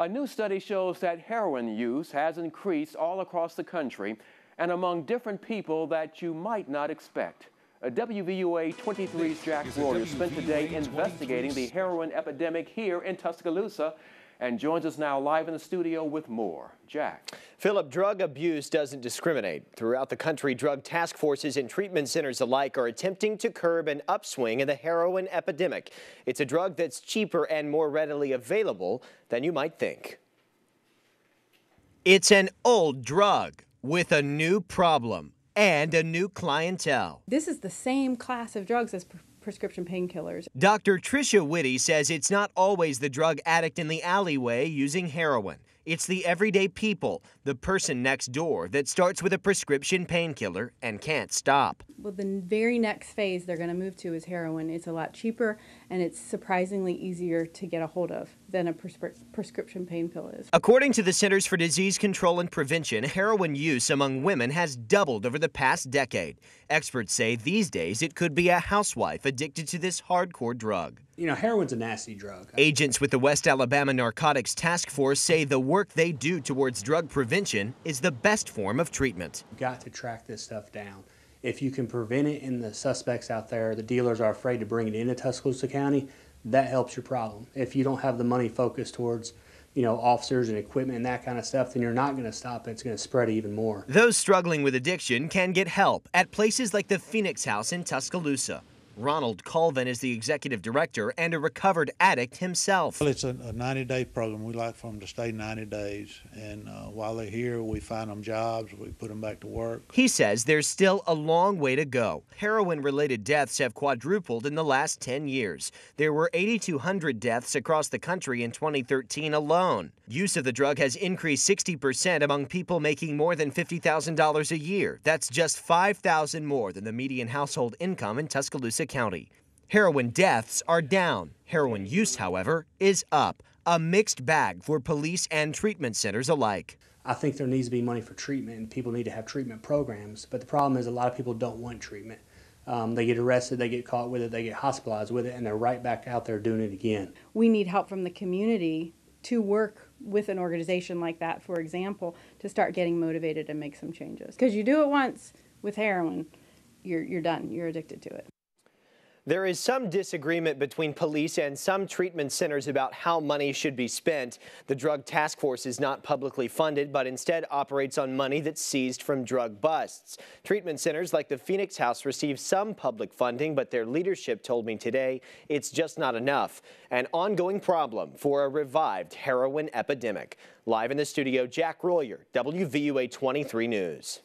A new study shows that heroin use has increased all across the country and among different people that you might not expect. A WVUA 23's Jack Royer spent the day investigating the heroin epidemic here in Tuscaloosa and joins us now live in the studio with more. Jack. Philip, drug abuse doesn't discriminate. Throughout the country, drug task forces and treatment centers alike are attempting to curb an upswing in the heroin epidemic. It's a drug that's cheaper and more readily available than you might think. It's an old drug with a new problem and a new clientele. This is the same class of drugs as prescription painkillers. Dr. Tricia Whitty says it's not always the drug addict in the alleyway using heroin. It's the everyday people, the person next door, that starts with a prescription painkiller and can't stop. Well, the very next phase they're going to move to is heroin. It's a lot cheaper and it's surprisingly easier to get a hold of than a prescri- prescription pain pill is. According to the Centers for Disease Control and Prevention, heroin use among women has doubled over the past decade. Experts say these days it could be a housewife addicted to this hardcore drug. You know, heroin's a nasty drug. Agents with the West Alabama Narcotics Task Force say the work they do towards drug prevention is the best form of treatment. You've got to track this stuff down. If you can prevent it and the suspects out there, the dealers are afraid to bring it into Tuscaloosa County, that helps your problem. If you don't have the money focused towards you know, officers and equipment and that kind of stuff, then you're not going to stop it. It's going to spread even more. Those struggling with addiction can get help at places like the Phoenix House in Tuscaloosa. Ronald Colvin is the executive director and a recovered addict himself. Well, it's a 90 day program. We like for them to stay 90 days. And uh, while they're here, we find them jobs, we put them back to work. He says there's still a long way to go. Heroin related deaths have quadrupled in the last 10 years. There were 8,200 deaths across the country in 2013 alone. Use of the drug has increased 60% among people making more than $50,000 a year. That's just 5,000 more than the median household income in Tuscaloosa County. Heroin deaths are down. Heroin use, however, is up. A mixed bag for police and treatment centers alike. I think there needs to be money for treatment and people need to have treatment programs. But the problem is a lot of people don't want treatment. Um, they get arrested, they get caught with it, they get hospitalized with it, and they're right back out there doing it again. We need help from the community to work with an organization like that, for example, to start getting motivated and make some changes. Because you do it once with heroin, you're, you're done, you're addicted to it. There is some disagreement between police and some treatment centers about how money should be spent. The Drug Task Force is not publicly funded, but instead operates on money that's seized from drug busts. Treatment centers like the Phoenix House receive some public funding, but their leadership told me today it's just not enough. An ongoing problem for a revived heroin epidemic. Live in the studio, Jack Royer, WVUA 23 News.